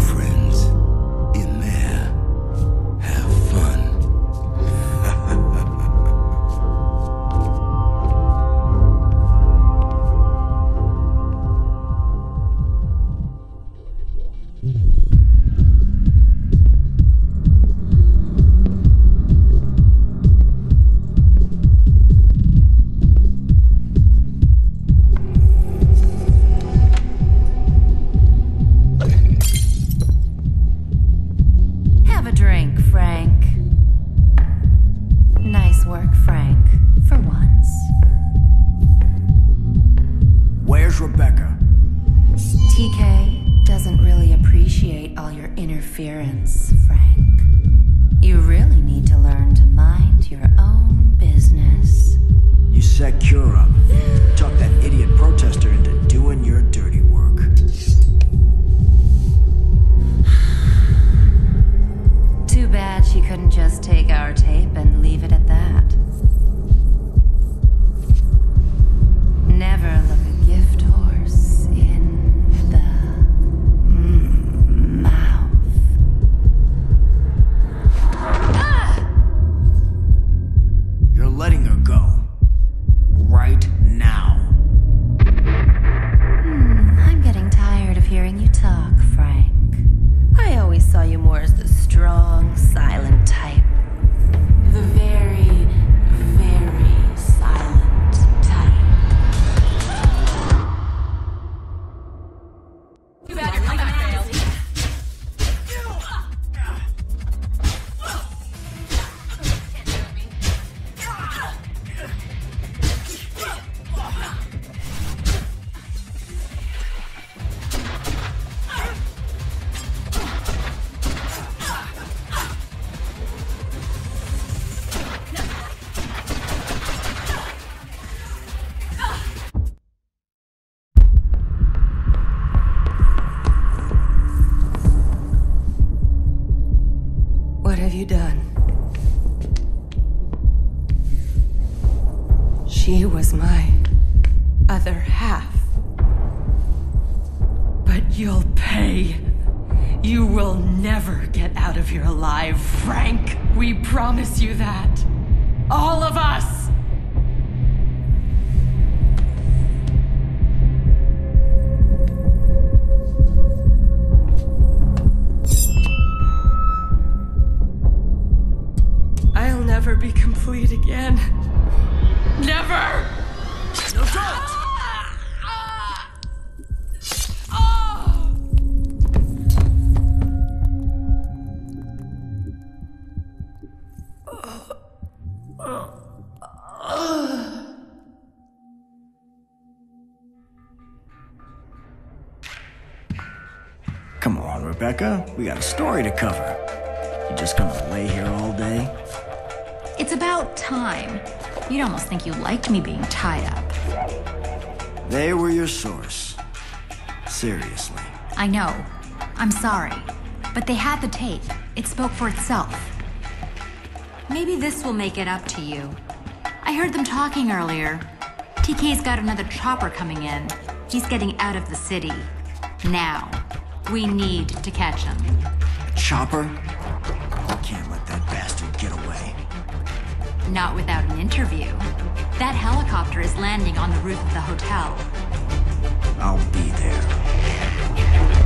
friend. Where's Rebecca? TK doesn't really appreciate all your interference, Frank. You really need to learn to mind your own. Letting her go. She was my other half. But you'll pay. You will never get out of here alive, Frank. We promise you that. All of us! Rebecca. We got a story to cover. You just gonna lay here all day? It's about time. You'd almost think you liked me being tied up. They were your source. Seriously. I know. I'm sorry. But they had the tape. It spoke for itself. Maybe this will make it up to you. I heard them talking earlier. TK's got another chopper coming in. He's getting out of the city. Now. We need to catch him. Chopper? We can't let that bastard get away. Not without an interview. That helicopter is landing on the roof of the hotel. I'll be there.